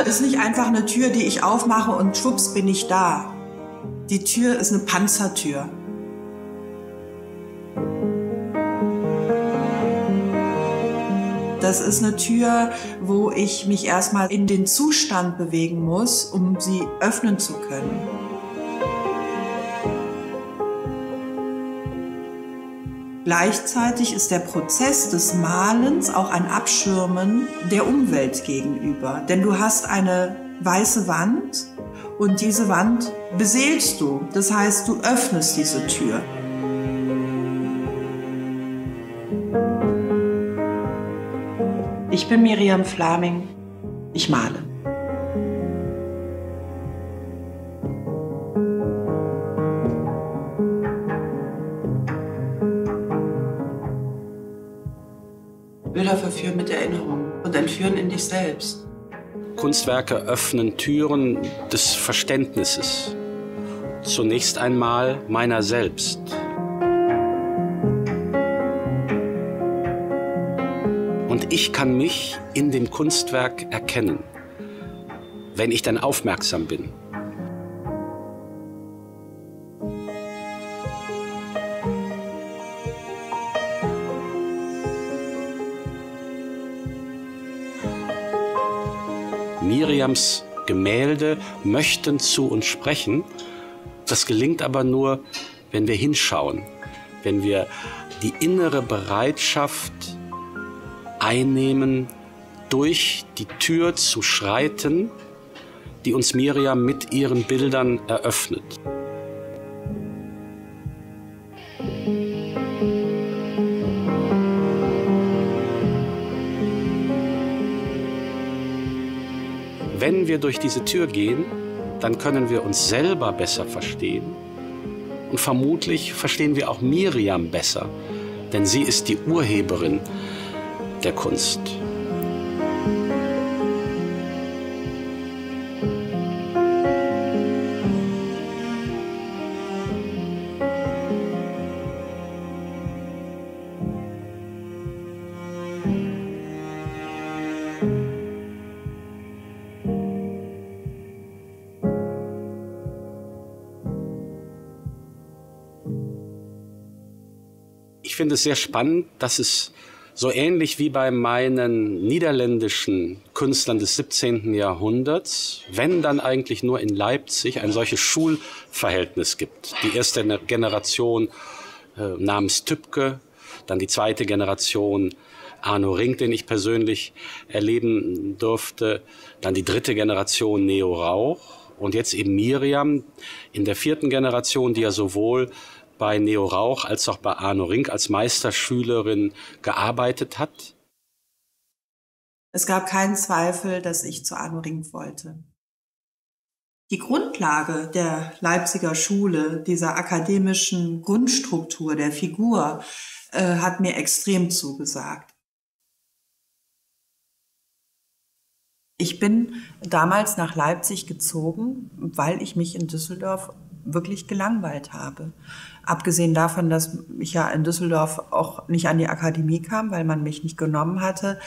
Tür ist nicht einfach eine Tür, die ich aufmache und schwupps bin ich da. Die Tür ist eine Panzertür. Das ist eine Tür, wo ich mich erstmal in den Zustand bewegen muss, um sie öffnen zu können. Gleichzeitig ist der Prozess des Malens auch ein Abschirmen der Umwelt gegenüber. Denn du hast eine weiße Wand und diese Wand beseelst du. Das heißt, du öffnest diese Tür. Ich bin Miriam Flaming. Ich male. Entführen in dich selbst. Kunstwerke öffnen Türen des Verständnisses. Zunächst einmal meiner selbst. Und ich kann mich in dem Kunstwerk erkennen, wenn ich dann aufmerksam bin. Miriams Gemälde möchten zu uns sprechen. Das gelingt aber nur, wenn wir hinschauen, wenn wir die innere Bereitschaft einnehmen, durch die Tür zu schreiten, die uns Miriam mit ihren Bildern eröffnet. Wenn wir durch diese Tür gehen, dann können wir uns selber besser verstehen und vermutlich verstehen wir auch Miriam besser, denn sie ist die Urheberin der Kunst. Finde es sehr spannend, dass es so ähnlich wie bei meinen niederländischen Künstlern des 17. Jahrhunderts, wenn dann eigentlich nur in Leipzig ein solches Schulverhältnis gibt. Die erste Generation äh, namens Tübke, dann die zweite Generation Arno Ring, den ich persönlich erleben durfte, dann die dritte Generation Neo Rauch und jetzt eben Miriam in der vierten Generation, die ja sowohl bei Neo Rauch als auch bei Arno Rink als Meisterschülerin gearbeitet hat? Es gab keinen Zweifel, dass ich zu Arno Rink wollte. Die Grundlage der Leipziger Schule, dieser akademischen Grundstruktur der Figur, äh, hat mir extrem zugesagt. Ich bin damals nach Leipzig gezogen, weil ich mich in Düsseldorf wirklich gelangweilt habe. Abgesehen davon, dass ich ja in Düsseldorf auch nicht an die Akademie kam, weil man mich nicht genommen hatte,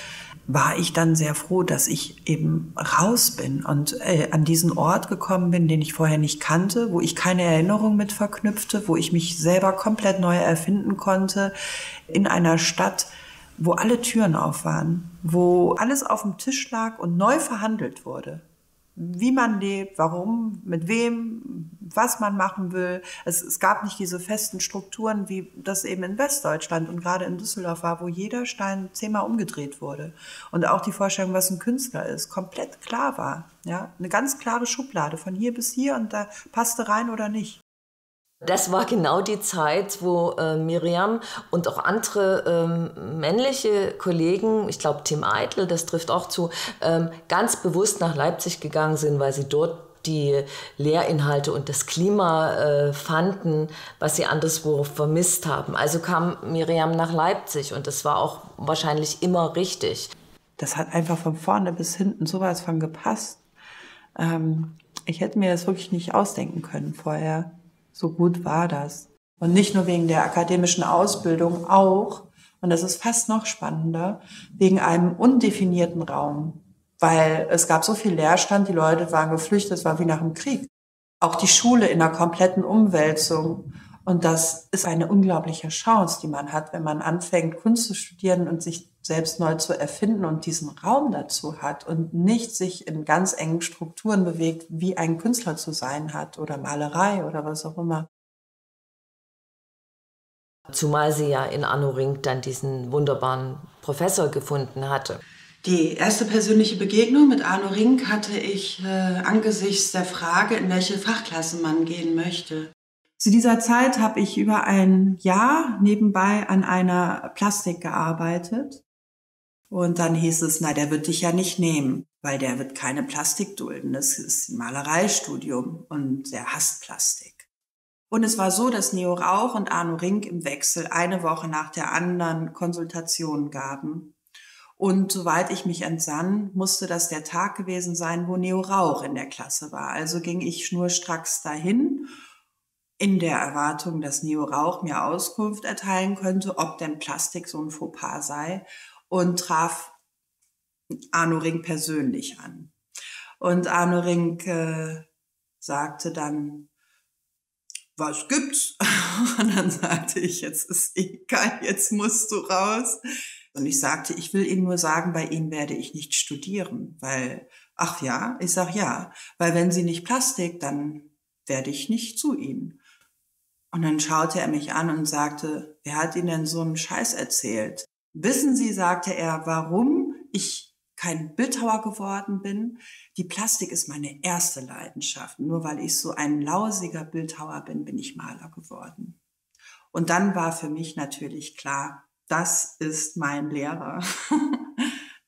war ich dann sehr froh, dass ich eben raus bin und äh, an diesen Ort gekommen bin, den ich vorher nicht kannte, wo ich keine Erinnerung mit verknüpfte, wo ich mich selber komplett neu erfinden konnte, in einer Stadt, wo alle Türen auf waren, wo alles auf dem Tisch lag und neu verhandelt wurde wie man lebt, warum, mit wem, was man machen will. Es, es gab nicht diese festen Strukturen, wie das eben in Westdeutschland und gerade in Düsseldorf war, wo jeder Stein zehnmal umgedreht wurde. Und auch die Vorstellung, was ein Künstler ist, komplett klar war. Ja, eine ganz klare Schublade von hier bis hier und da passte rein oder nicht. Das war genau die Zeit, wo äh, Miriam und auch andere ähm, männliche Kollegen, ich glaube Tim Eitel, das trifft auch zu, ähm, ganz bewusst nach Leipzig gegangen sind, weil sie dort die Lehrinhalte und das Klima äh, fanden, was sie anderswo vermisst haben. Also kam Miriam nach Leipzig und das war auch wahrscheinlich immer richtig. Das hat einfach von vorne bis hinten sowas von gepasst. Ähm, ich hätte mir das wirklich nicht ausdenken können vorher. So gut war das. Und nicht nur wegen der akademischen Ausbildung, auch, und das ist fast noch spannender, wegen einem undefinierten Raum. weil es gab so viel Leerstand, die Leute waren geflüchtet, es war wie nach dem Krieg. Auch die Schule in einer kompletten Umwälzung. Und das ist eine unglaubliche Chance, die man hat, wenn man anfängt, Kunst zu studieren und sich selbst neu zu erfinden und diesen Raum dazu hat und nicht sich in ganz engen Strukturen bewegt, wie ein Künstler zu sein hat oder Malerei oder was auch immer. Zumal sie ja in Anno Ring dann diesen wunderbaren Professor gefunden hatte. Die erste persönliche Begegnung mit Arno Rink hatte ich äh, angesichts der Frage, in welche Fachklasse man gehen möchte. Zu dieser Zeit habe ich über ein Jahr nebenbei an einer Plastik gearbeitet. Und dann hieß es, na, der wird dich ja nicht nehmen, weil der wird keine Plastik dulden. Das ist ein Malereistudium und der hasst Plastik. Und es war so, dass Neo Rauch und Arno Rink im Wechsel eine Woche nach der anderen Konsultationen gaben. Und soweit ich mich entsann, musste das der Tag gewesen sein, wo Neo Rauch in der Klasse war. Also ging ich schnurstracks dahin in der Erwartung, dass Neo Rauch mir Auskunft erteilen könnte, ob denn Plastik so ein Fauxpas sei und traf Arno Ring persönlich an. Und Arno Ring äh, sagte dann, was gibt's? Und dann sagte ich, jetzt ist egal, jetzt musst du raus. Und ich sagte, ich will Ihnen nur sagen, bei Ihnen werde ich nicht studieren, weil, ach ja, ich sag ja, weil wenn Sie nicht Plastik, dann werde ich nicht zu Ihnen. Und dann schaute er mich an und sagte, wer hat Ihnen denn so einen Scheiß erzählt? Wissen Sie, sagte er, warum ich kein Bildhauer geworden bin? Die Plastik ist meine erste Leidenschaft. Nur weil ich so ein lausiger Bildhauer bin, bin ich Maler geworden. Und dann war für mich natürlich klar, das ist mein Lehrer.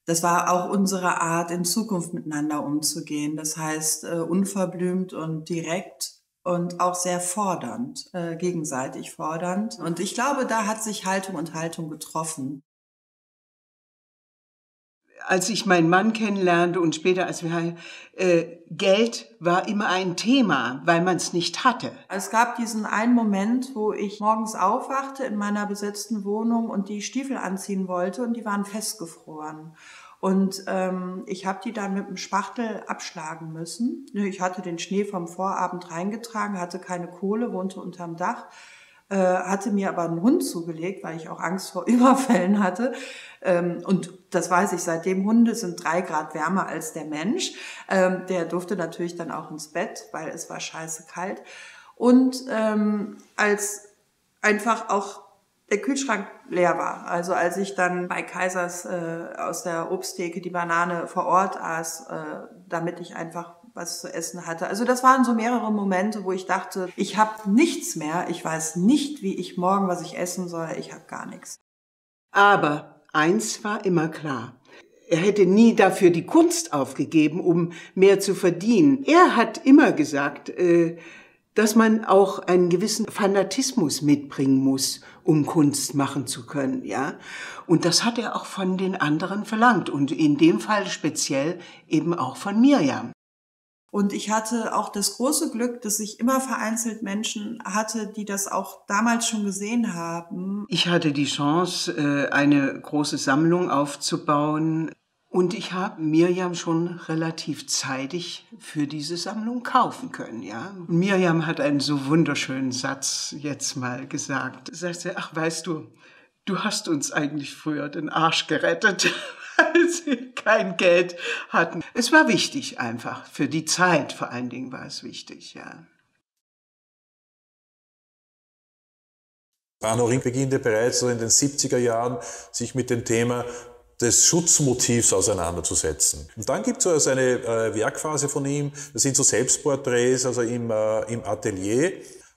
Das war auch unsere Art, in Zukunft miteinander umzugehen. Das heißt, äh, unverblümt und direkt und auch sehr fordernd, äh, gegenseitig fordernd. Und ich glaube, da hat sich Haltung und Haltung getroffen. Als ich meinen Mann kennenlernte und später als wir äh, Geld war immer ein Thema, weil man es nicht hatte. Es gab diesen einen Moment, wo ich morgens aufwachte in meiner besetzten Wohnung und die Stiefel anziehen wollte und die waren festgefroren. Und ähm, ich habe die dann mit dem Spachtel abschlagen müssen. Ich hatte den Schnee vom Vorabend reingetragen, hatte keine Kohle, wohnte unterm Dach, äh, hatte mir aber einen Hund zugelegt, weil ich auch Angst vor Überfällen hatte. Ähm, und das weiß ich, seitdem Hunde sind drei Grad wärmer als der Mensch. Ähm, der durfte natürlich dann auch ins Bett, weil es war scheiße kalt. Und ähm, als einfach auch der Kühlschrank leer war. Also als ich dann bei Kaisers äh, aus der Obsttheke die Banane vor Ort aß, äh, damit ich einfach was zu essen hatte. Also das waren so mehrere Momente, wo ich dachte, ich habe nichts mehr, ich weiß nicht, wie ich morgen was ich essen soll, ich habe gar nichts. Aber eins war immer klar. Er hätte nie dafür die Kunst aufgegeben, um mehr zu verdienen. Er hat immer gesagt, äh, dass man auch einen gewissen Fanatismus mitbringen muss, um Kunst machen zu können, ja. Und das hat er auch von den anderen verlangt und in dem Fall speziell eben auch von Mirjam. Und ich hatte auch das große Glück, dass ich immer vereinzelt Menschen hatte, die das auch damals schon gesehen haben. Ich hatte die Chance, äh, eine große Sammlung aufzubauen und ich habe Mirjam schon relativ zeitig für diese Sammlung kaufen können, ja. Mirjam hat einen so wunderschönen Satz jetzt mal gesagt. Sagt sie, ach, weißt du, du hast uns eigentlich früher den Arsch gerettet, weil sie kein Geld hatten. Es war wichtig einfach. Für die Zeit vor allen Dingen war es wichtig, ja. Arno Ring beginnt bereits in den 70er Jahren, sich mit dem Thema des Schutzmotivs auseinanderzusetzen. Und dann gibt es also eine äh, Werkphase von ihm, das sind so Selbstporträts, also im, äh, im Atelier.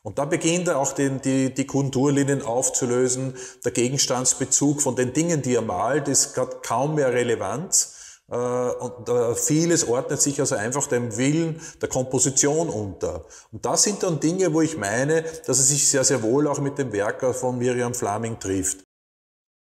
Und da beginnt er auch den, die, die Konturlinien aufzulösen. Der Gegenstandsbezug von den Dingen, die er malt, ist kaum mehr relevant. Äh, und äh, vieles ordnet sich also einfach dem Willen der Komposition unter. Und das sind dann Dinge, wo ich meine, dass er sich sehr, sehr wohl auch mit dem Werk von Miriam Flaming trifft.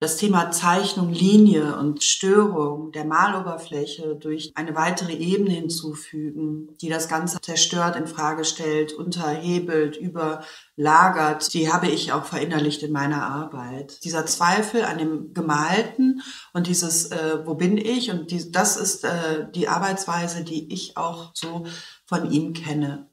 Das Thema Zeichnung, Linie und Störung der Maloberfläche durch eine weitere Ebene hinzufügen, die das Ganze zerstört, in Frage stellt, unterhebelt, überlagert, die habe ich auch verinnerlicht in meiner Arbeit. Dieser Zweifel an dem Gemalten und dieses, äh, wo bin ich? Und die, das ist äh, die Arbeitsweise, die ich auch so von ihm kenne.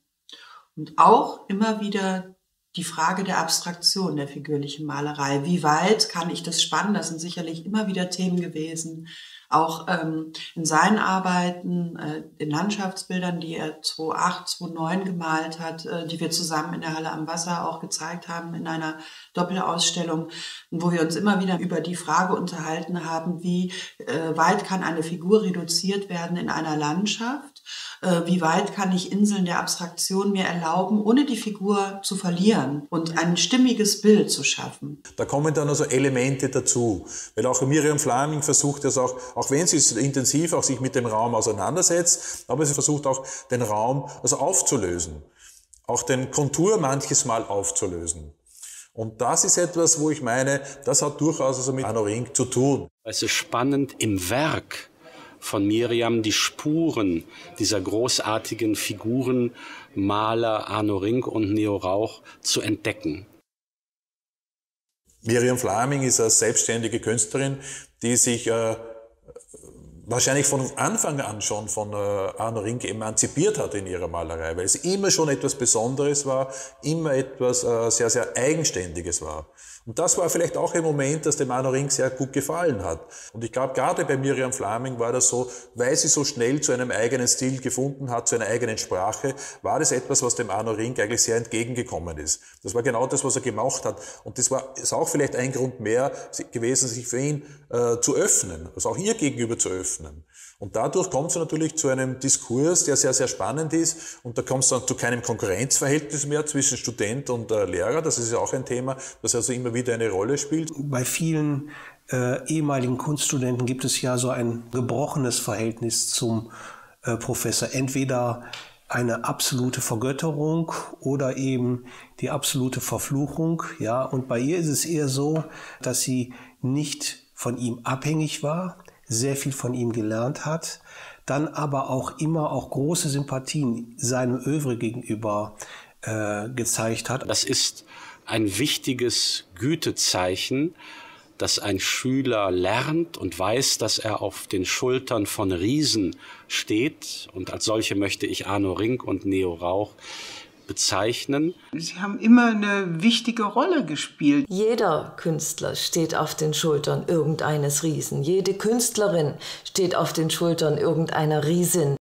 Und auch immer wieder die Frage der Abstraktion der figürlichen Malerei. Wie weit kann ich das spannen? Das sind sicherlich immer wieder Themen gewesen. Auch ähm, in seinen Arbeiten, äh, in Landschaftsbildern, die er 2008, 2009 gemalt hat, äh, die wir zusammen in der Halle am Wasser auch gezeigt haben in einer Doppelausstellung, wo wir uns immer wieder über die Frage unterhalten haben, wie äh, weit kann eine Figur reduziert werden in einer Landschaft wie weit kann ich Inseln der Abstraktion mir erlauben, ohne die Figur zu verlieren und ein stimmiges Bild zu schaffen. Da kommen dann also Elemente dazu, weil auch Miriam Flaming versucht das auch, auch wenn sie intensiv auch sich mit dem Raum auseinandersetzt, aber sie versucht auch den Raum also aufzulösen, auch den Kontur manches Mal aufzulösen. Und das ist etwas, wo ich meine, das hat durchaus also mit Anno Ring zu tun. Es ist spannend im Werk von Miriam die Spuren dieser großartigen Figuren Maler Arno Rink und Neo Rauch zu entdecken. Miriam Flaming ist eine selbstständige Künstlerin, die sich äh, wahrscheinlich von Anfang an schon von äh, Arno Rink emanzipiert hat in ihrer Malerei, weil es immer schon etwas Besonderes war, immer etwas äh, sehr, sehr Eigenständiges war. Und das war vielleicht auch ein Moment, das dem Arno Ring sehr gut gefallen hat. Und ich glaube, gerade bei Miriam Flaming war das so, weil sie so schnell zu einem eigenen Stil gefunden hat, zu einer eigenen Sprache, war das etwas, was dem Arno Ring eigentlich sehr entgegengekommen ist. Das war genau das, was er gemacht hat. Und das war ist auch vielleicht ein Grund mehr gewesen, sich für ihn äh, zu öffnen, also auch ihr gegenüber zu öffnen. Und dadurch kommt es natürlich zu einem Diskurs, der sehr, sehr spannend ist. Und da kommt es dann zu keinem Konkurrenzverhältnis mehr zwischen Student und äh, Lehrer. Das ist ja auch ein Thema, das also immer wieder eine Rolle spielt. Bei vielen äh, ehemaligen Kunststudenten gibt es ja so ein gebrochenes Verhältnis zum äh, Professor. Entweder eine absolute Vergötterung oder eben die absolute Verfluchung. Ja, und bei ihr ist es eher so, dass sie nicht von ihm abhängig war, sehr viel von ihm gelernt hat, dann aber auch immer auch große Sympathien seinem Övre gegenüber äh, gezeigt hat. Das ist ein wichtiges Gütezeichen, dass ein Schüler lernt und weiß, dass er auf den Schultern von Riesen steht. Und als solche möchte ich Arno Rink und Neo Rauch bezeichnen. Sie haben immer eine wichtige Rolle gespielt. Jeder Künstler steht auf den Schultern irgendeines Riesen. Jede Künstlerin steht auf den Schultern irgendeiner Riesin.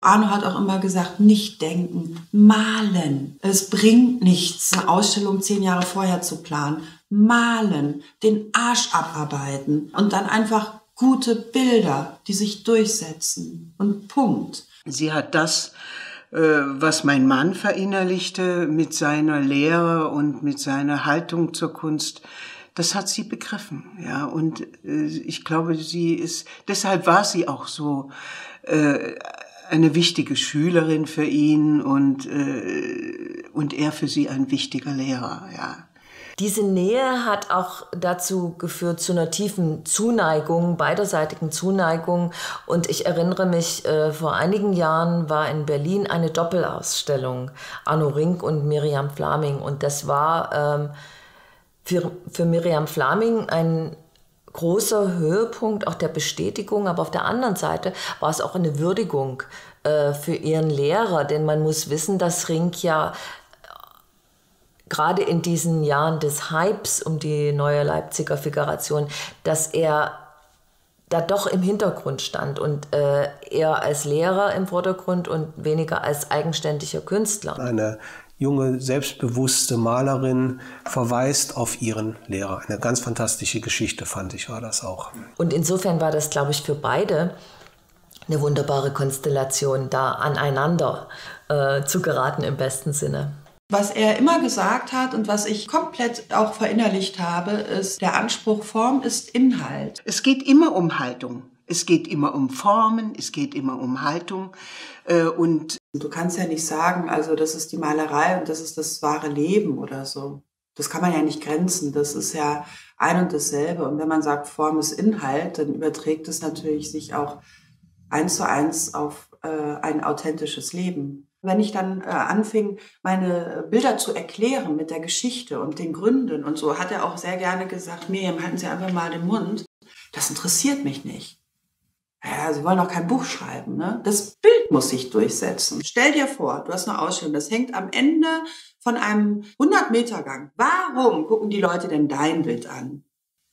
Arno hat auch immer gesagt, nicht denken, malen. Es bringt nichts, eine Ausstellung zehn Jahre vorher zu planen. Malen, den Arsch abarbeiten und dann einfach gute Bilder, die sich durchsetzen. Und Punkt. Sie hat das äh, was mein Mann verinnerlichte mit seiner Lehre und mit seiner Haltung zur Kunst, das hat sie begriffen, ja. Und äh, ich glaube, sie ist, deshalb war sie auch so äh, eine wichtige Schülerin für ihn und und er für sie ein wichtiger Lehrer, ja. Diese Nähe hat auch dazu geführt zu einer tiefen Zuneigung, beiderseitigen Zuneigung. Und ich erinnere mich, äh, vor einigen Jahren war in Berlin eine Doppelausstellung, Arno Rink und Miriam Flaming. Und das war ähm, für, für Miriam Flaming ein großer Höhepunkt auch der Bestätigung, aber auf der anderen Seite war es auch eine Würdigung äh, für ihren Lehrer, denn man muss wissen, dass Rink ja gerade in diesen Jahren des Hypes um die neue Leipziger Figuration, dass er da doch im Hintergrund stand und äh, eher als Lehrer im Vordergrund und weniger als eigenständiger Künstler. Eine junge, selbstbewusste Malerin verweist auf ihren Lehrer. Eine ganz fantastische Geschichte, fand ich, war das auch. Und insofern war das, glaube ich, für beide eine wunderbare Konstellation, da aneinander äh, zu geraten im besten Sinne. Was er immer gesagt hat und was ich komplett auch verinnerlicht habe, ist, der Anspruch Form ist Inhalt. Es geht immer um Haltung. Es geht immer um Formen, es geht immer um Haltung. Äh, und du kannst ja nicht sagen, also das ist die Malerei und das ist das wahre Leben oder so. Das kann man ja nicht grenzen. Das ist ja ein und dasselbe. Und wenn man sagt, Form ist Inhalt, dann überträgt es natürlich sich auch eins zu eins auf äh, ein authentisches Leben. Wenn ich dann äh, anfing, meine Bilder zu erklären mit der Geschichte und den Gründen und so, hat er auch sehr gerne gesagt, Miriam, halten Sie einfach mal den Mund. Das interessiert mich nicht. Ja, Sie wollen auch kein Buch schreiben. Ne? Das Bild muss sich durchsetzen. Stell dir vor, du hast eine Ausstellung, das hängt am Ende von einem 100-Meter-Gang. Warum gucken die Leute denn dein Bild an?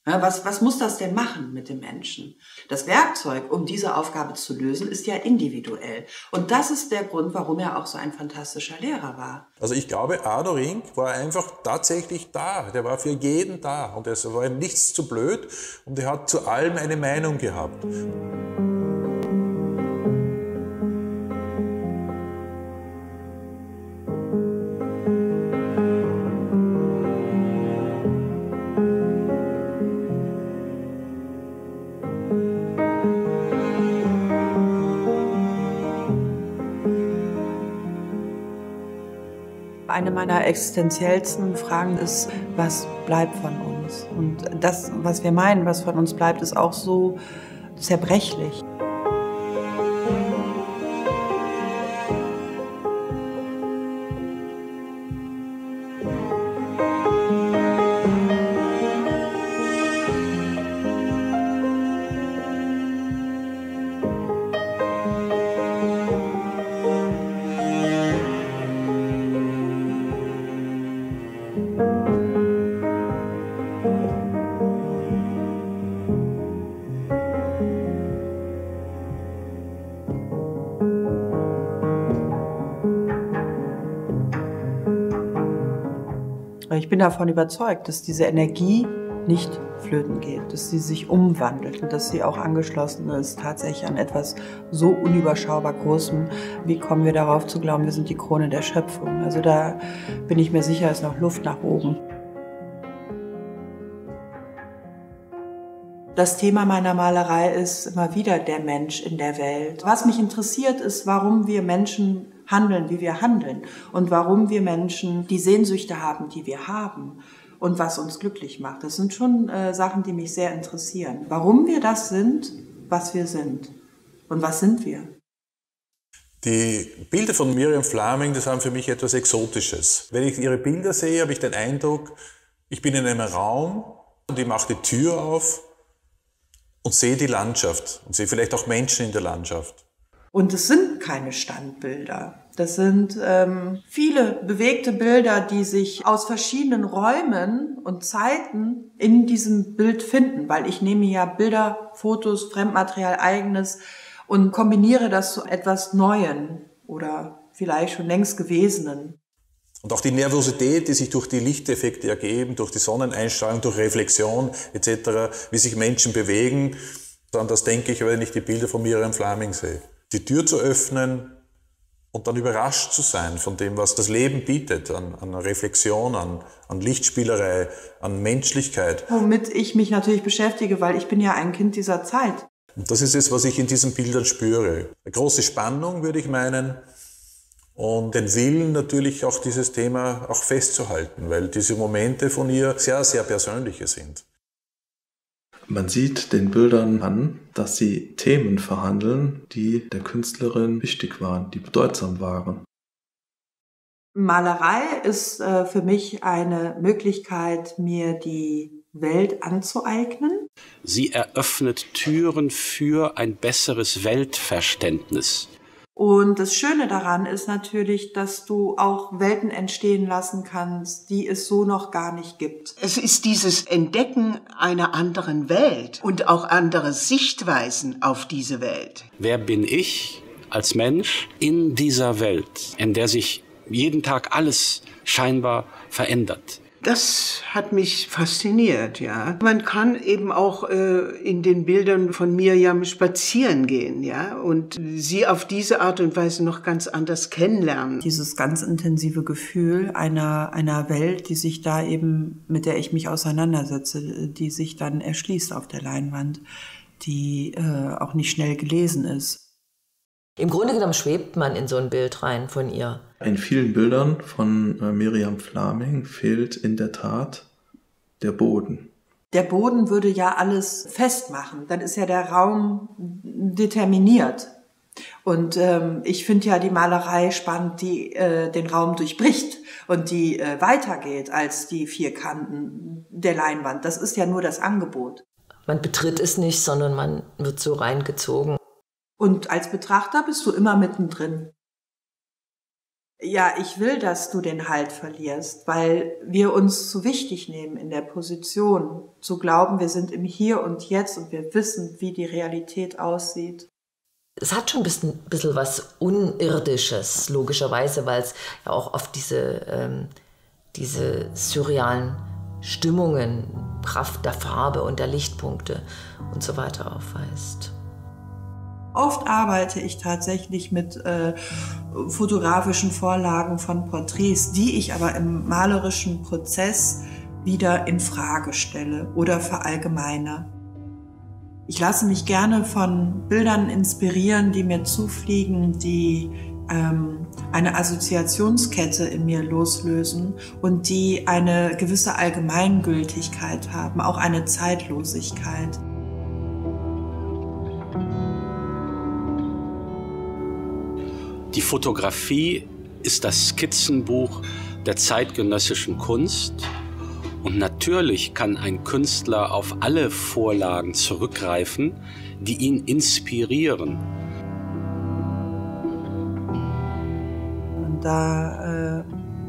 Was, was muss das denn machen mit dem Menschen? Das Werkzeug, um diese Aufgabe zu lösen, ist ja individuell. Und das ist der Grund, warum er auch so ein fantastischer Lehrer war. Also ich glaube, Arno Ring war einfach tatsächlich da. Der war für jeden da. Und es war ihm nichts zu blöd. Und er hat zu allem eine Meinung gehabt. Eine meiner existenziellsten Fragen ist, was bleibt von uns? Und das, was wir meinen, was von uns bleibt, ist auch so zerbrechlich. Ich bin davon überzeugt, dass diese Energie nicht flöten geht, dass sie sich umwandelt und dass sie auch angeschlossen ist tatsächlich an etwas so unüberschaubar Großem. Wie kommen wir darauf zu glauben, wir sind die Krone der Schöpfung? Also da bin ich mir sicher, ist noch Luft nach oben. Das Thema meiner Malerei ist immer wieder der Mensch in der Welt. Was mich interessiert, ist, warum wir Menschen handeln, wie wir handeln und warum wir Menschen die Sehnsüchte haben, die wir haben und was uns glücklich macht. Das sind schon äh, Sachen, die mich sehr interessieren. Warum wir das sind, was wir sind und was sind wir? Die Bilder von Miriam Flaming, das haben für mich etwas Exotisches. Wenn ich ihre Bilder sehe, habe ich den Eindruck, ich bin in einem Raum und ich mache die Tür auf und sehe die Landschaft und sehe vielleicht auch Menschen in der Landschaft. Und es sind keine Standbilder. Das sind ähm, viele bewegte Bilder, die sich aus verschiedenen Räumen und Zeiten in diesem Bild finden, weil ich nehme ja Bilder, Fotos, Fremdmaterial eigenes und kombiniere das zu etwas Neuen oder vielleicht schon längst Gewesenen. Und auch die Nervosität, die sich durch die Lichteffekte ergeben, durch die Sonneneinstrahlung, durch Reflexion etc., wie sich Menschen bewegen, dann das denke ich, wenn ich die Bilder von Miriam Flaming sehe die Tür zu öffnen und dann überrascht zu sein von dem, was das Leben bietet, an, an Reflexion, an, an Lichtspielerei, an Menschlichkeit. Womit ich mich natürlich beschäftige, weil ich bin ja ein Kind dieser Zeit. Und das ist es, was ich in diesen Bildern spüre. Eine große Spannung, würde ich meinen, und den Willen natürlich auch dieses Thema auch festzuhalten, weil diese Momente von ihr sehr, sehr persönliche sind. Man sieht den Bildern an, dass sie Themen verhandeln, die der Künstlerin wichtig waren, die bedeutsam waren. Malerei ist äh, für mich eine Möglichkeit, mir die Welt anzueignen. Sie eröffnet Türen für ein besseres Weltverständnis. Und das Schöne daran ist natürlich, dass du auch Welten entstehen lassen kannst, die es so noch gar nicht gibt. Es ist dieses Entdecken einer anderen Welt und auch andere Sichtweisen auf diese Welt. Wer bin ich als Mensch in dieser Welt, in der sich jeden Tag alles scheinbar verändert? Das hat mich fasziniert, ja. Man kann eben auch äh, in den Bildern von Mirjam spazieren gehen, ja, und sie auf diese Art und Weise noch ganz anders kennenlernen. Dieses ganz intensive Gefühl einer, einer Welt, die sich da eben, mit der ich mich auseinandersetze, die sich dann erschließt auf der Leinwand, die äh, auch nicht schnell gelesen ist. Im Grunde genommen schwebt man in so ein Bild rein von ihr. In vielen Bildern von äh, Miriam Flaming fehlt in der Tat der Boden. Der Boden würde ja alles festmachen. Dann ist ja der Raum determiniert. Und ähm, ich finde ja die Malerei spannend, die äh, den Raum durchbricht und die äh, weitergeht als die vier Kanten der Leinwand. Das ist ja nur das Angebot. Man betritt es nicht, sondern man wird so reingezogen. Und als Betrachter bist du immer mittendrin. Ja, ich will, dass du den Halt verlierst, weil wir uns zu wichtig nehmen in der Position, zu glauben, wir sind im Hier und Jetzt und wir wissen, wie die Realität aussieht es hat schon ein bisschen, bisschen was Unirdisches, logischerweise, weil es ja auch oft diese, ähm, diese surrealen Stimmungen, Kraft der Farbe und der Lichtpunkte und so weiter aufweist. Oft arbeite ich tatsächlich mit äh, fotografischen Vorlagen von Porträts, die ich aber im malerischen Prozess wieder in Frage stelle oder verallgemeine. Ich lasse mich gerne von Bildern inspirieren, die mir zufliegen, die ähm, eine Assoziationskette in mir loslösen und die eine gewisse Allgemeingültigkeit haben, auch eine Zeitlosigkeit. Die Fotografie ist das Skizzenbuch der zeitgenössischen Kunst und natürlich kann ein Künstler auf alle Vorlagen zurückgreifen, die ihn inspirieren. Und da äh,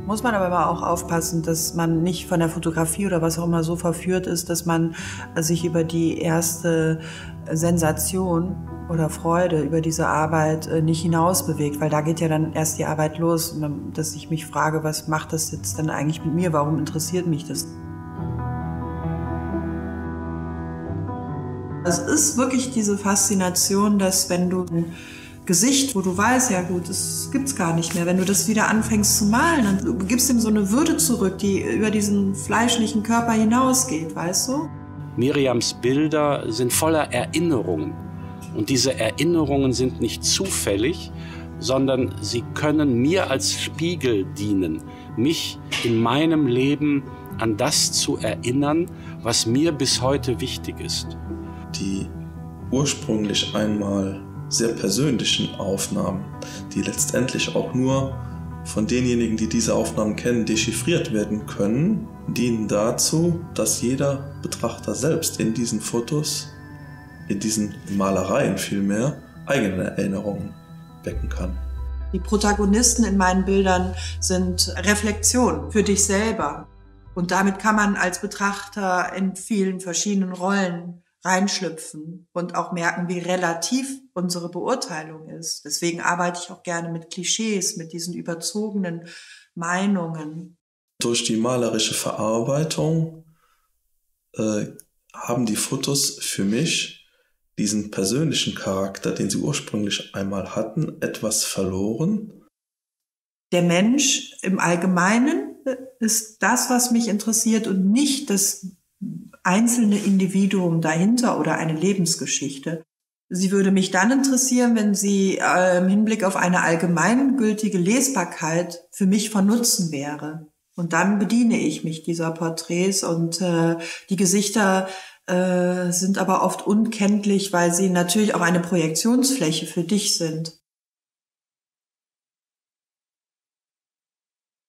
muss man aber auch aufpassen, dass man nicht von der Fotografie oder was auch immer so verführt ist, dass man sich über die erste Sensation oder Freude über diese Arbeit äh, nicht hinaus bewegt, weil da geht ja dann erst die Arbeit los, dass ich mich frage, was macht das jetzt dann eigentlich mit mir? Warum interessiert mich das? Es ist wirklich diese Faszination, dass wenn du ein Gesicht, wo du weißt, ja gut, das gibt's gar nicht mehr, wenn du das wieder anfängst zu malen, dann gibst ihm so eine Würde zurück, die über diesen fleischlichen Körper hinausgeht, weißt du? Miriams Bilder sind voller Erinnerungen. Und diese Erinnerungen sind nicht zufällig, sondern sie können mir als Spiegel dienen, mich in meinem Leben an das zu erinnern, was mir bis heute wichtig ist. Die ursprünglich einmal sehr persönlichen Aufnahmen, die letztendlich auch nur von denjenigen, die diese Aufnahmen kennen, dechiffriert werden können, dienen dazu, dass jeder Betrachter selbst in diesen Fotos, in diesen Malereien vielmehr, eigene Erinnerungen wecken kann. Die Protagonisten in meinen Bildern sind Reflexion für dich selber. Und damit kann man als Betrachter in vielen verschiedenen Rollen reinschlüpfen und auch merken, wie relativ unsere Beurteilung ist. Deswegen arbeite ich auch gerne mit Klischees, mit diesen überzogenen Meinungen. Durch die malerische Verarbeitung äh, haben die Fotos für mich diesen persönlichen Charakter, den sie ursprünglich einmal hatten, etwas verloren. Der Mensch im Allgemeinen ist das, was mich interessiert und nicht das einzelne Individuum dahinter oder eine Lebensgeschichte. Sie würde mich dann interessieren, wenn sie äh, im Hinblick auf eine allgemeingültige Lesbarkeit für mich von Nutzen wäre. Und dann bediene ich mich dieser Porträts und äh, die Gesichter äh, sind aber oft unkenntlich, weil sie natürlich auch eine Projektionsfläche für dich sind.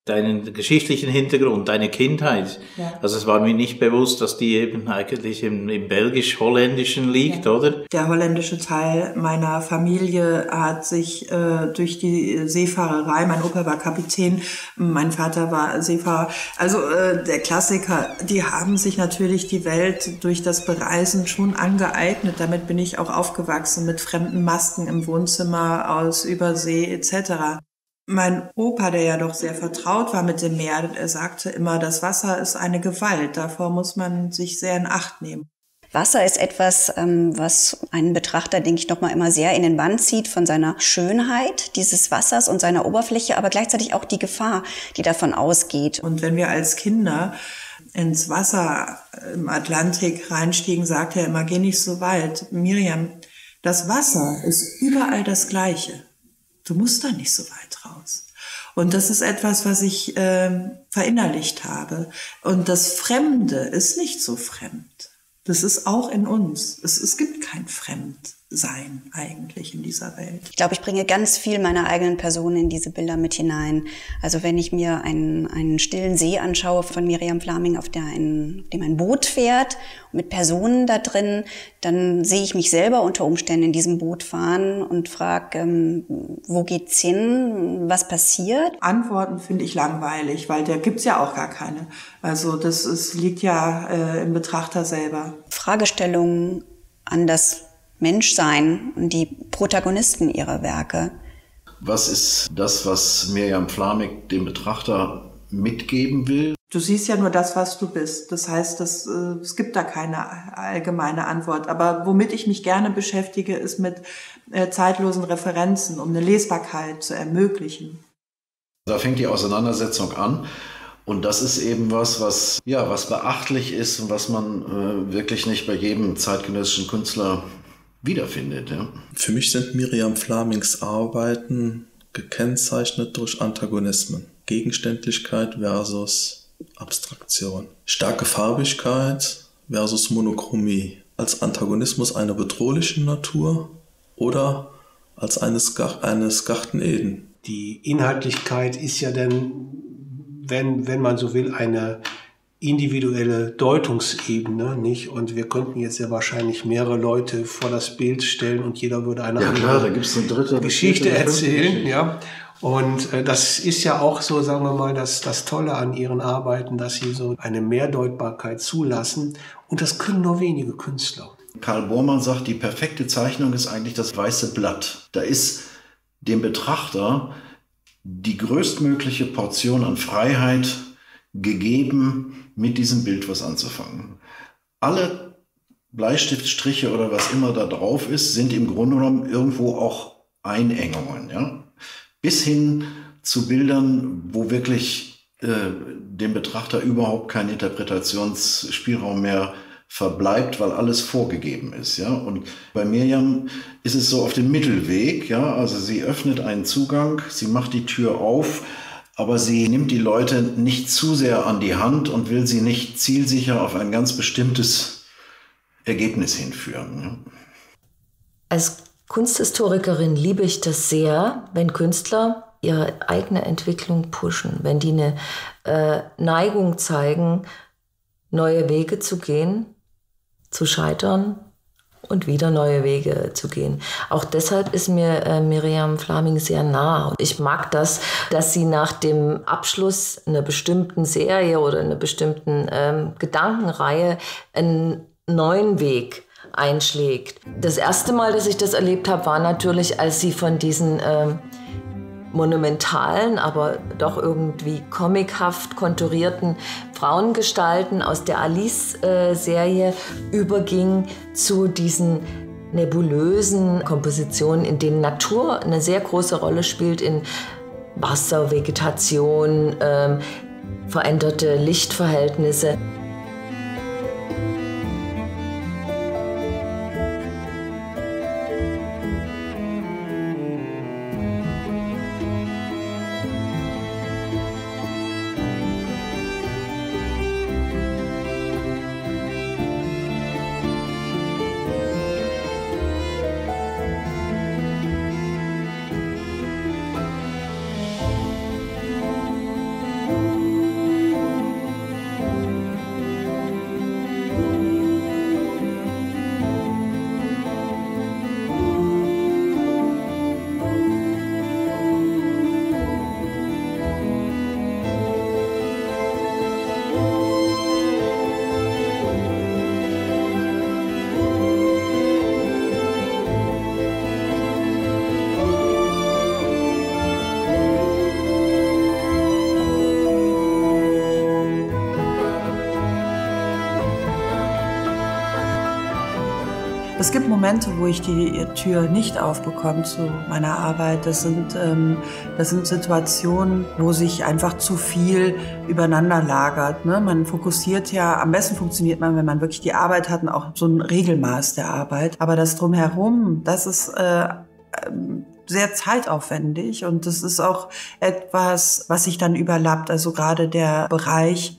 Deinen geschichtlichen Hintergrund, deine Kindheit. Ja. Also es war mir nicht bewusst, dass die eben eigentlich im, im belgisch-holländischen liegt, ja. oder? Der holländische Teil meiner Familie hat sich äh, durch die Seefahrerei, mein Opa war Kapitän, mein Vater war Seefahrer, also äh, der Klassiker, die haben sich natürlich die Welt durch das Bereisen schon angeeignet. Damit bin ich auch aufgewachsen mit fremden Masken im Wohnzimmer aus Übersee etc. Mein Opa, der ja doch sehr vertraut war mit dem Meer, er sagte immer, das Wasser ist eine Gewalt, davor muss man sich sehr in Acht nehmen. Wasser ist etwas, ähm, was einen Betrachter, denke ich, nochmal immer sehr in den Bann zieht von seiner Schönheit dieses Wassers und seiner Oberfläche, aber gleichzeitig auch die Gefahr, die davon ausgeht. Und wenn wir als Kinder ins Wasser im Atlantik reinstiegen, sagte er immer, geh nicht so weit. Miriam, das Wasser ist überall das Gleiche. Du musst da nicht so weit raus. Und das ist etwas, was ich äh, verinnerlicht habe. Und das Fremde ist nicht so fremd. Das ist auch in uns. Es, es gibt kein Fremd sein eigentlich in dieser Welt. Ich glaube, ich bringe ganz viel meiner eigenen Person in diese Bilder mit hinein. Also wenn ich mir einen, einen stillen See anschaue von Miriam Flaming, auf der ein, dem ein Boot fährt, mit Personen da drin, dann sehe ich mich selber unter Umständen in diesem Boot fahren und frage, ähm, wo geht's hin, was passiert? Antworten finde ich langweilig, weil der gibt's ja auch gar keine. Also das ist, liegt ja äh, im Betrachter selber. Fragestellungen an das Menschsein und die Protagonisten ihrer Werke. Was ist das, was Mirjam Flamig dem Betrachter mitgeben will? Du siehst ja nur das, was du bist. Das heißt, dass, äh, es gibt da keine allgemeine Antwort. Aber womit ich mich gerne beschäftige, ist mit äh, zeitlosen Referenzen, um eine Lesbarkeit zu ermöglichen. Da fängt die Auseinandersetzung an. Und das ist eben was, was, ja, was beachtlich ist und was man äh, wirklich nicht bei jedem zeitgenössischen Künstler wiederfindet. Ja. Für mich sind Miriam Flamings Arbeiten gekennzeichnet durch Antagonismen. Gegenständlichkeit versus Abstraktion. Starke Farbigkeit versus Monochromie. Als Antagonismus einer bedrohlichen Natur oder als eines, eines Garten Eden. Die Inhaltlichkeit ist ja dann, wenn, wenn man so will, eine individuelle Deutungsebene, nicht? Und wir könnten jetzt ja wahrscheinlich mehrere Leute vor das Bild stellen und jeder würde eine ja, klar, eine dritte, Geschichte erzählen, Geschichte. ja. Und äh, das ist ja auch so, sagen wir mal, das, das Tolle an ihren Arbeiten, dass sie so eine Mehrdeutbarkeit zulassen. Und das können nur wenige Künstler. Karl Bormann sagt, die perfekte Zeichnung ist eigentlich das weiße Blatt. Da ist dem Betrachter die größtmögliche Portion an Freiheit gegeben, mit diesem Bild was anzufangen. Alle Bleistiftstriche oder was immer da drauf ist, sind im Grunde genommen irgendwo auch Einengungen. Ja? Bis hin zu Bildern, wo wirklich äh, dem Betrachter überhaupt kein Interpretationsspielraum mehr verbleibt, weil alles vorgegeben ist, ja. Und bei Mirjam ist es so auf dem Mittelweg, ja. Also sie öffnet einen Zugang, sie macht die Tür auf, aber sie nimmt die Leute nicht zu sehr an die Hand und will sie nicht zielsicher auf ein ganz bestimmtes Ergebnis hinführen. Als Kunsthistorikerin liebe ich das sehr, wenn Künstler ihre eigene Entwicklung pushen, wenn die eine äh, Neigung zeigen, neue Wege zu gehen, zu scheitern und wieder neue Wege zu gehen. Auch deshalb ist mir äh, Miriam Flaming sehr nah. Ich mag das, dass sie nach dem Abschluss einer bestimmten Serie oder einer bestimmten ähm, Gedankenreihe einen neuen Weg einschlägt. Das erste Mal, dass ich das erlebt habe, war natürlich, als sie von diesen ähm, monumentalen, aber doch irgendwie comichaft konturierten Frauengestalten aus der Alice-Serie überging zu diesen nebulösen Kompositionen, in denen Natur eine sehr große Rolle spielt, in Wasser, Vegetation, ähm, veränderte Lichtverhältnisse. Momente, wo ich die Tür nicht aufbekomme zu meiner Arbeit. Das sind, ähm, das sind Situationen, wo sich einfach zu viel übereinander lagert. Ne? Man fokussiert ja, am besten funktioniert man, wenn man wirklich die Arbeit hat und auch so ein Regelmaß der Arbeit. Aber das drumherum, das ist, äh, sehr zeitaufwendig und das ist auch etwas, was sich dann überlappt. Also gerade der Bereich,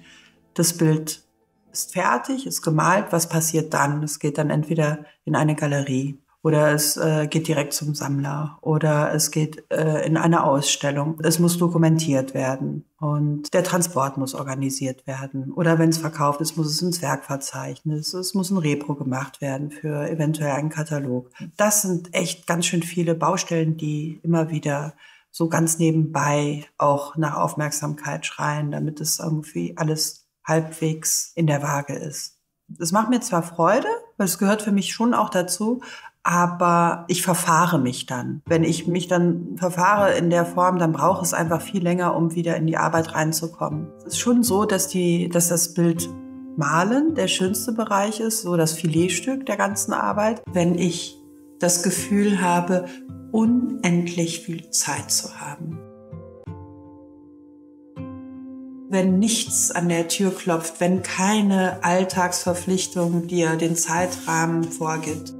das Bild ist fertig, ist gemalt, was passiert dann? Es geht dann entweder in eine Galerie oder es äh, geht direkt zum Sammler oder es geht äh, in eine Ausstellung. Es muss dokumentiert werden und der Transport muss organisiert werden. Oder wenn es verkauft ist, muss es ins Werkverzeichnis. Es muss ein Repro gemacht werden für eventuell einen Katalog. Das sind echt ganz schön viele Baustellen, die immer wieder so ganz nebenbei auch nach Aufmerksamkeit schreien, damit es irgendwie alles halbwegs in der Waage ist. Es macht mir zwar Freude, weil es gehört für mich schon auch dazu, aber ich verfahre mich dann. Wenn ich mich dann verfahre in der Form, dann braucht es einfach viel länger, um wieder in die Arbeit reinzukommen. Es ist schon so, dass, die, dass das Bild Malen der schönste Bereich ist, so das Filetstück der ganzen Arbeit. Wenn ich das Gefühl habe, unendlich viel Zeit zu haben. Wenn nichts an der Tür klopft, wenn keine Alltagsverpflichtung dir den Zeitrahmen vorgibt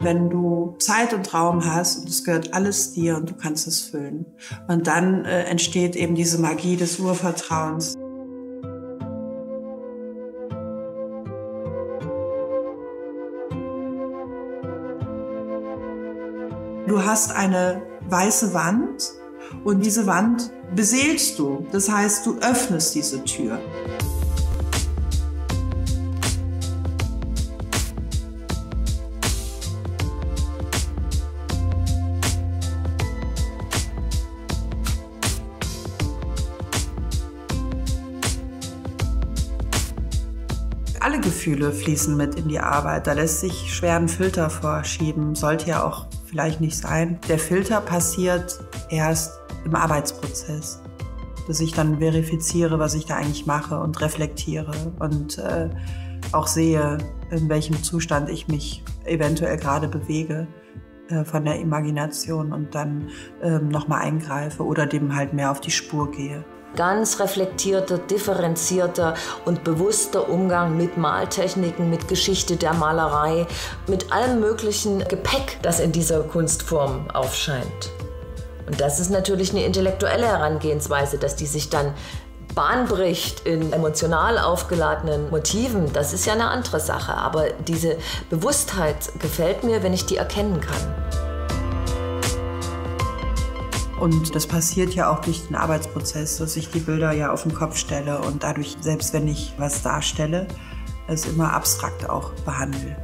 wenn du Zeit und Raum hast und es gehört alles dir und du kannst es füllen. Und dann äh, entsteht eben diese Magie des Urvertrauens. Du hast eine weiße Wand und diese Wand beseelst du. Das heißt, du öffnest diese Tür. alle Gefühle fließen mit in die Arbeit. Da lässt sich schwer ein Filter vorschieben. Sollte ja auch vielleicht nicht sein. Der Filter passiert erst im Arbeitsprozess. Dass ich dann verifiziere, was ich da eigentlich mache und reflektiere und äh, auch sehe, in welchem Zustand ich mich eventuell gerade bewege äh, von der Imagination und dann ähm, nochmal eingreife oder dem halt mehr auf die Spur gehe ganz reflektierter, differenzierter und bewusster Umgang mit Maltechniken, mit Geschichte der Malerei, mit allem möglichen Gepäck, das in dieser Kunstform aufscheint. Und das ist natürlich eine intellektuelle Herangehensweise, dass die sich dann Bahn bricht in emotional aufgeladenen Motiven, das ist ja eine andere Sache. Aber diese Bewusstheit gefällt mir, wenn ich die erkennen kann. Und das passiert ja auch durch den Arbeitsprozess, dass ich die Bilder ja auf den Kopf stelle und dadurch, selbst wenn ich was darstelle, es immer abstrakt auch behandle.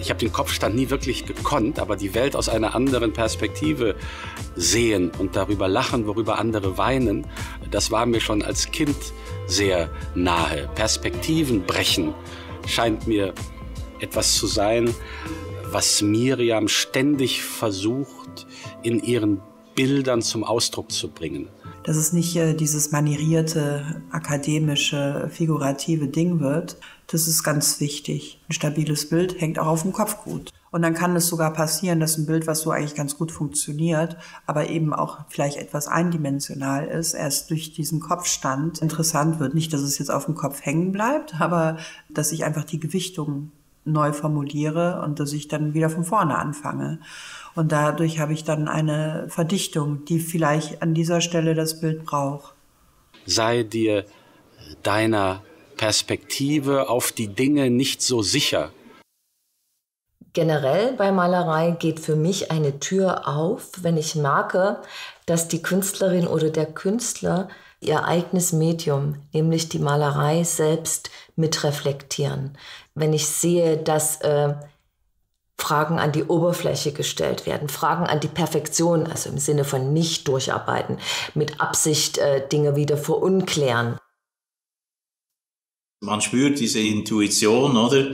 Ich habe den Kopfstand nie wirklich gekonnt, aber die Welt aus einer anderen Perspektive sehen und darüber lachen, worüber andere weinen, das war mir schon als Kind sehr nahe. Perspektiven brechen scheint mir etwas zu sein, was Miriam ständig versucht, in ihren Bildern zum Ausdruck zu bringen. Dass es nicht äh, dieses manierierte, akademische, figurative Ding wird, das ist ganz wichtig. Ein stabiles Bild hängt auch auf dem Kopf gut. Und dann kann es sogar passieren, dass ein Bild, was so eigentlich ganz gut funktioniert, aber eben auch vielleicht etwas eindimensional ist, erst durch diesen Kopfstand interessant wird. Nicht, dass es jetzt auf dem Kopf hängen bleibt, aber dass ich einfach die Gewichtung neu formuliere und dass ich dann wieder von vorne anfange. Und dadurch habe ich dann eine Verdichtung, die vielleicht an dieser Stelle das Bild braucht. Sei dir deiner Perspektive auf die Dinge nicht so sicher. Generell bei Malerei geht für mich eine Tür auf, wenn ich merke, dass die Künstlerin oder der Künstler ihr eigenes Medium, nämlich die Malerei selbst, mitreflektieren. Wenn ich sehe, dass äh, Fragen an die Oberfläche gestellt werden, Fragen an die Perfektion, also im Sinne von nicht durcharbeiten, mit Absicht äh, Dinge wieder verunklären. Man spürt diese Intuition, oder?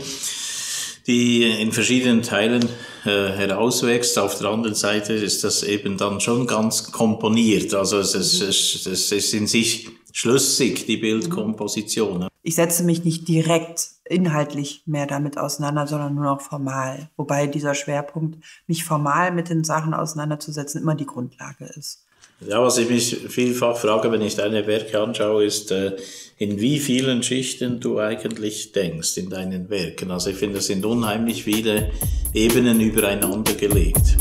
Die in verschiedenen Teilen äh, herauswächst. Auf der anderen Seite ist das eben dann schon ganz komponiert. Also es, es, es, es ist in sich schlüssig, die Bildkomposition. Ich setze mich nicht direkt inhaltlich mehr damit auseinander, sondern nur noch formal. Wobei dieser Schwerpunkt, mich formal mit den Sachen auseinanderzusetzen, immer die Grundlage ist. Ja, was ich mich vielfach frage, wenn ich deine Werke anschaue, ist, äh, in wie vielen Schichten du eigentlich denkst in deinen Werken. Also ich finde, es sind unheimlich viele Ebenen übereinander gelegt.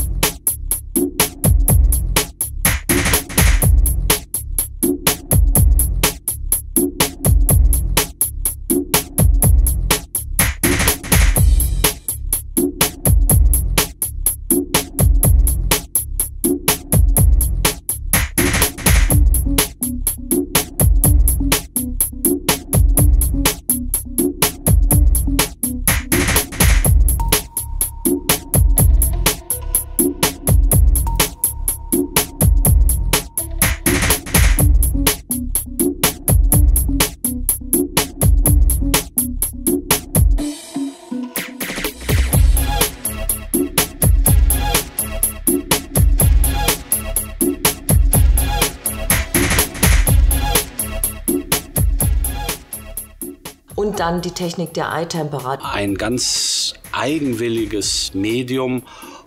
Dann die Technik der Eye-Temperatur. Ein ganz eigenwilliges Medium,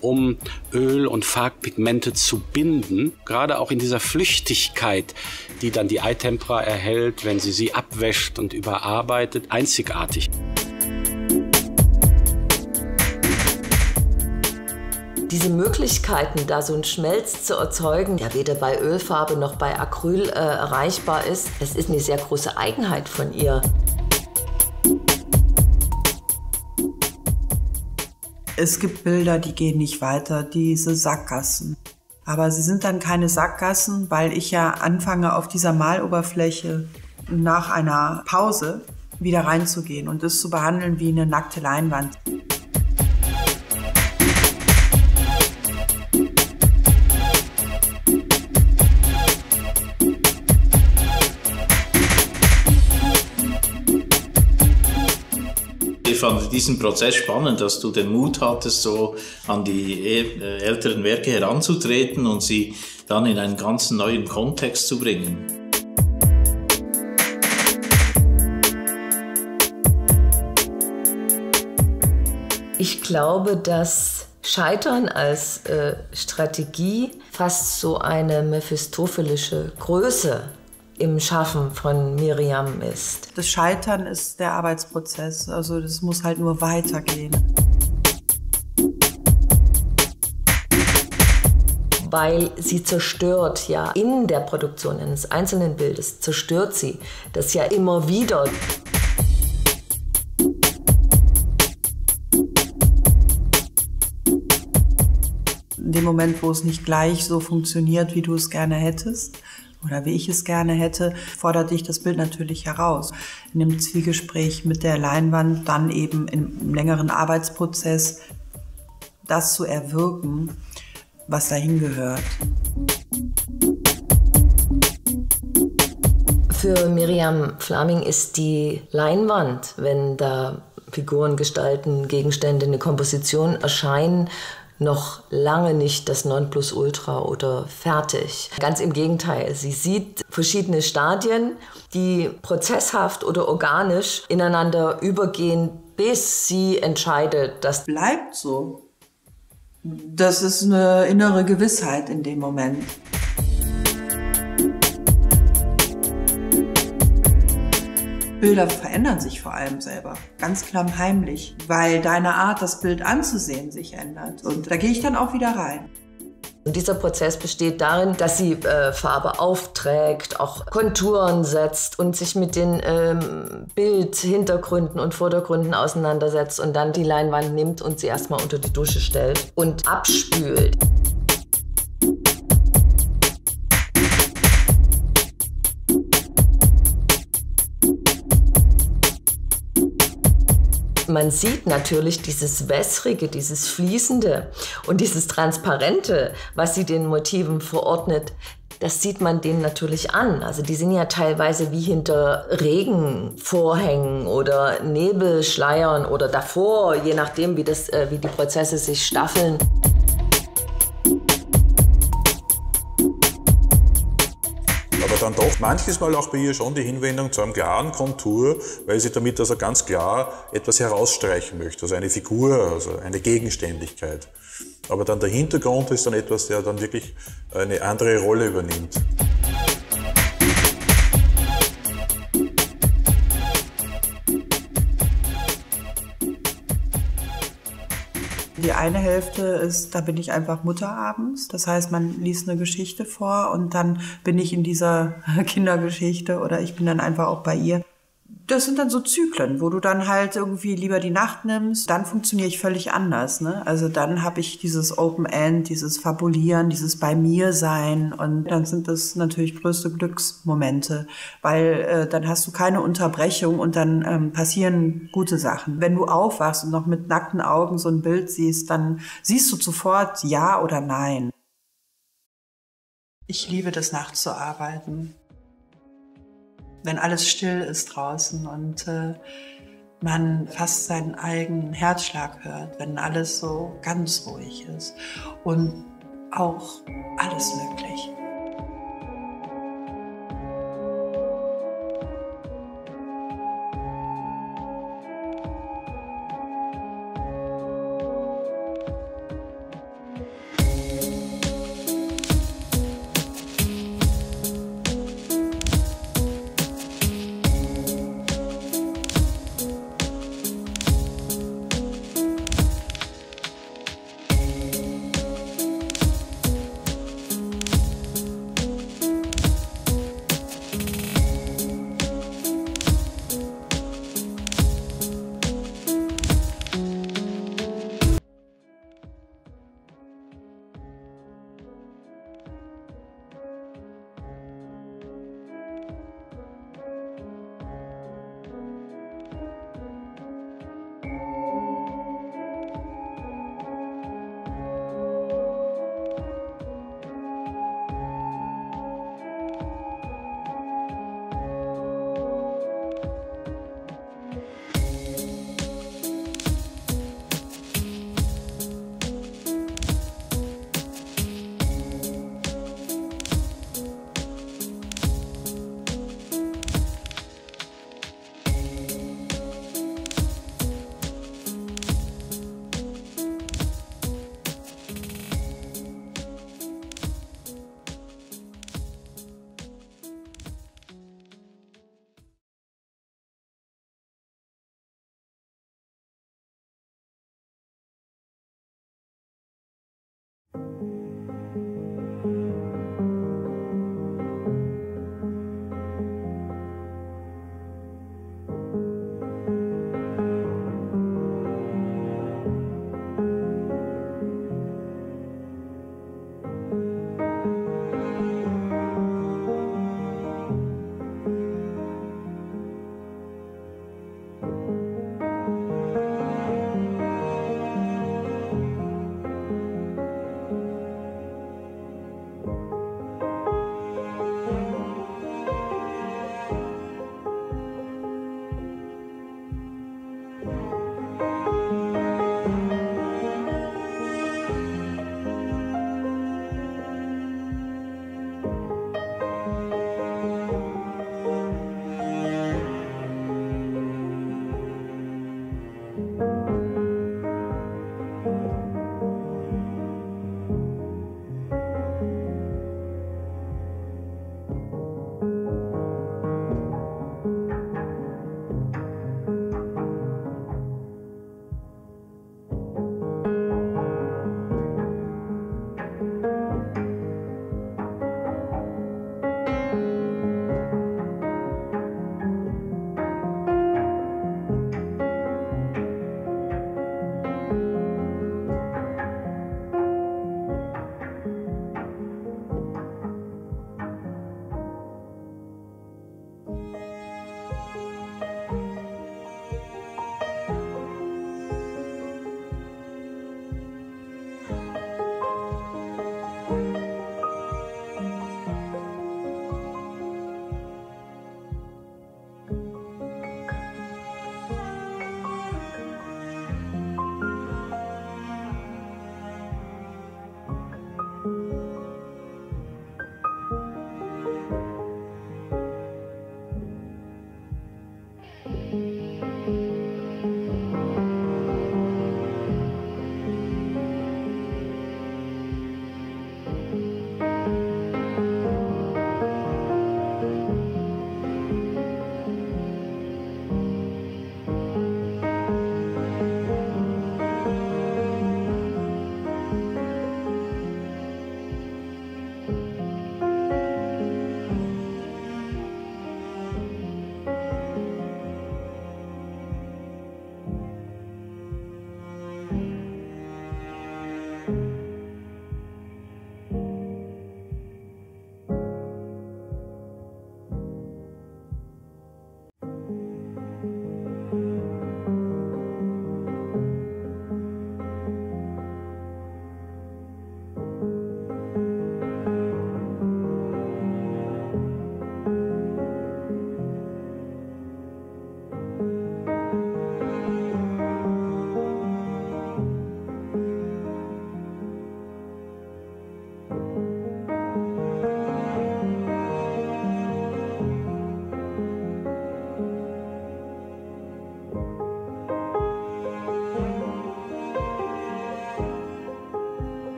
um Öl- und Farbpigmente zu binden, gerade auch in dieser Flüchtigkeit, die dann die Eye-Tempera erhält, wenn sie sie abwäscht und überarbeitet, einzigartig. diese Möglichkeiten, da so einen Schmelz zu erzeugen, der weder bei Ölfarbe noch bei Acryl äh, erreichbar ist, das ist eine sehr große Eigenheit von ihr. Es gibt Bilder, die gehen nicht weiter, diese Sackgassen. Aber sie sind dann keine Sackgassen, weil ich ja anfange, auf dieser Maloberfläche nach einer Pause wieder reinzugehen und es zu behandeln wie eine nackte Leinwand. Diesen Prozess spannend, dass du den Mut hattest, so an die äh, älteren Werke heranzutreten und sie dann in einen ganz neuen Kontext zu bringen. Ich glaube, dass Scheitern als äh, Strategie fast so eine mephistophelische Größe im Schaffen von Miriam ist. Das Scheitern ist der Arbeitsprozess, also das muss halt nur weitergehen. weil sie zerstört ja in der Produktion eines einzelnen Bildes, zerstört sie das ja immer wieder. In dem Moment, wo es nicht gleich so funktioniert, wie du es gerne hättest, oder wie ich es gerne hätte, fordert dich das Bild natürlich heraus. In dem Zwiegespräch mit der Leinwand, dann eben im längeren Arbeitsprozess, das zu erwirken, was dahin gehört. Für Miriam Flaming ist die Leinwand, wenn da Figuren, Gestalten, Gegenstände, eine Komposition erscheinen, noch lange nicht das Nonplusultra oder fertig. Ganz im Gegenteil, sie sieht verschiedene Stadien, die prozesshaft oder organisch ineinander übergehen, bis sie entscheidet, dass bleibt so. Das ist eine innere Gewissheit in dem Moment. Bilder verändern sich vor allem selber, ganz klammheimlich, weil deine Art, das Bild anzusehen, sich ändert. Und da gehe ich dann auch wieder rein. Und dieser Prozess besteht darin, dass sie äh, Farbe aufträgt, auch Konturen setzt und sich mit den ähm, Bildhintergründen und Vordergründen auseinandersetzt und dann die Leinwand nimmt und sie erstmal unter die Dusche stellt und abspült. Man sieht natürlich dieses Wässrige, dieses Fließende und dieses Transparente, was sie den Motiven verordnet. Das sieht man denen natürlich an. Also die sind ja teilweise wie hinter Regenvorhängen oder Nebelschleiern oder davor, je nachdem, wie, das, äh, wie die Prozesse sich staffeln. Dann doch manches Mal auch bei ihr schon die Hinwendung zu einem klaren Kontur, weil sie damit also ganz klar etwas herausstreichen möchte, also eine Figur, also eine Gegenständigkeit. Aber dann der Hintergrund ist dann etwas, der dann wirklich eine andere Rolle übernimmt. Die eine Hälfte ist, da bin ich einfach Mutter abends. Das heißt, man liest eine Geschichte vor und dann bin ich in dieser Kindergeschichte oder ich bin dann einfach auch bei ihr das sind dann so Zyklen, wo du dann halt irgendwie lieber die Nacht nimmst. Dann funktioniere ich völlig anders. Ne? Also dann habe ich dieses Open End, dieses Fabulieren, dieses bei mir sein und dann sind das natürlich größte Glücksmomente, weil äh, dann hast du keine Unterbrechung und dann ähm, passieren gute Sachen. Wenn du aufwachst und noch mit nackten Augen so ein Bild siehst, dann siehst du sofort ja oder nein. Ich liebe das nachts zu arbeiten wenn alles still ist draußen und äh, man fast seinen eigenen Herzschlag hört, wenn alles so ganz ruhig ist und auch alles möglich.